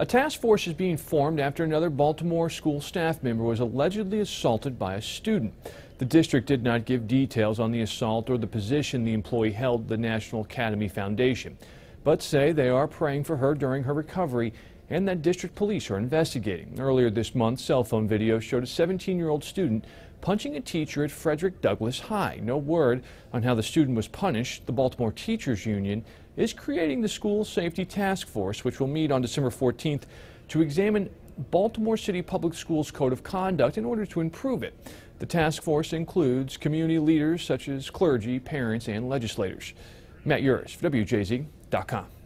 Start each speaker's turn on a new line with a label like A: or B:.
A: A task force is being formed after another Baltimore school staff member was allegedly assaulted by a student. The district did not give details on the assault or the position the employee held at the National Academy Foundation, but say they are praying for her during her recovery and that district police are investigating. Earlier this month, cell phone video showed a 17-year-old student punching a teacher at Frederick Douglass High. No word on how the student was punished. The Baltimore Teachers Union is creating the School Safety Task Force, which will meet on December 14th to examine Baltimore City Public Schools Code of Conduct in order to improve it. The task force includes community leaders such as clergy, parents, and legislators. Matt Yurus, WJZ.com.